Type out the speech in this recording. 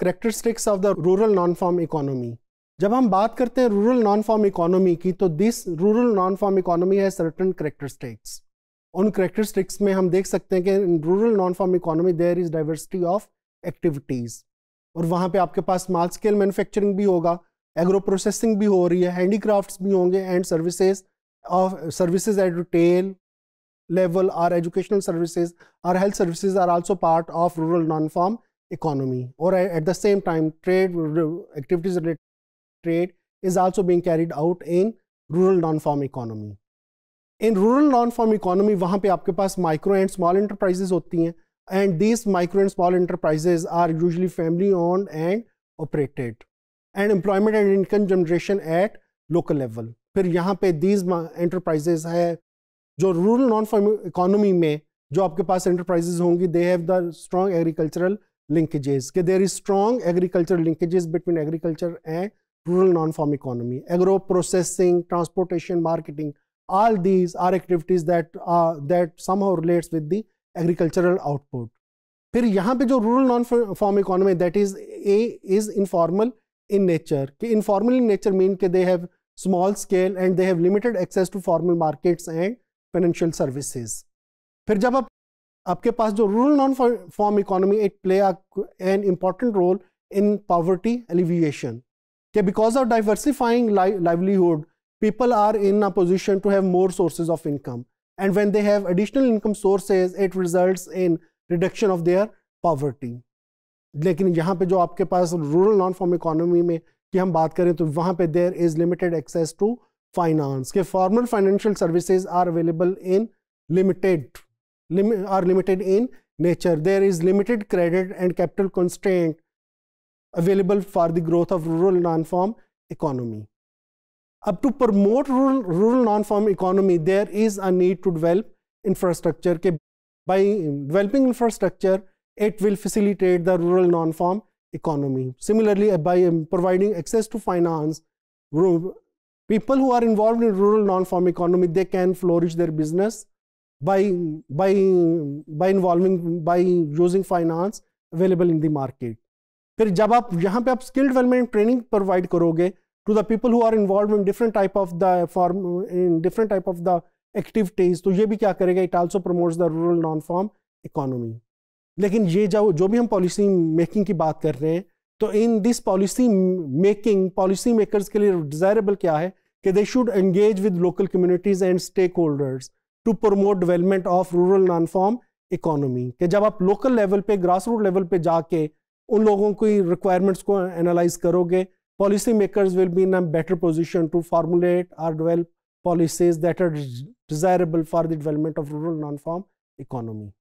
Characteristics of the rural non farm economy जब हम बात करते हैं रूरल नॉन फॉर्म इकोनॉमी की तो this rural non farm economy है सर्टन करेक्टरिस्टिक्स उन करेक्टरिस्टिक्स में हम देख सकते हैं कि rural non farm economy there is diversity of activities और वहाँ पे आपके पास स्मॉल स्केल मैन्युफैक्चरिंग भी होगा एग्रो प्रोसेसिंग भी हो रही है हैंडीक्राफ्ट्स भी होंगे and services of services at retail level or educational services, our health services are also part of rural non-farm economy or at the same time trade activities related trade is also being carried out in rural non-farm economy in rural non-farm economy वहाँ पे आपके पास micro and small enterprises होती हैं and these micro and small enterprises are usually family owned and operated and employment and income generation at local level फिर यहाँ पे these enterprises है जो नॉन फार्म इकोनॉमी में जो आपके पास एंटरप्राइजेज होंगी they have the strong agricultural linkages के is strong agricultural linkages between agriculture and rural non farm economy agro processing transportation marketing all these are activities that uh, that somehow relates with the agricultural output. फिर यहाँ पे जो rural non farm economy that is a is informal in nature कि informal in nature mean के they have small scale and they have limited access to formal markets and financial services फिर जब आप आपके पास जो rural non farm economy it play an important role in poverty alleviation के because of diversifying livelihood people are in a position to have more sources of income and when they have additional income sources it result in reduction of their poverty लेकिन यहाँ पे जो आपके पास rural non farm economy में की हम बात करें तो वहाँ पे there is limited access to finance के formal financial services are available in limited are limited in nature. There is limited credit and capital constraint available for the growth of rural non-farm economy. Up to promote rural, rural non-farm economy there is a need to develop infrastructure. By developing infrastructure it will facilitate the rural non-farm economy. Similarly uh, by um, providing access to finance people who are involved in rural non-farm economy they can flourish their business by by by involving, by using finance available in the market. फिर जब आप यहाँ पे आप skill development training provide करोगे to the people who are involve in different type of the farm in different type of the activities तो ये भी क्या करेगा? It also promotes the rural non farm economy लेकिन ये जो जो भी हम पॉलिसी मेकिंग की बात कर रहे हैं तो in this policy making policy makers के लिए डिजायरेबल क्या है? कि they should engage with local communities and stakeholders to promote development of rural non farm economy कि जब आप लोकल लेवल पे ग्रास रूट लेवल पे जाके उन लोगों की रिक्वायरमेंट्स को एनालाइज करोगे policy makers will be in a better position to formulate or develop policies that are desirable for the development of rural non farm economy.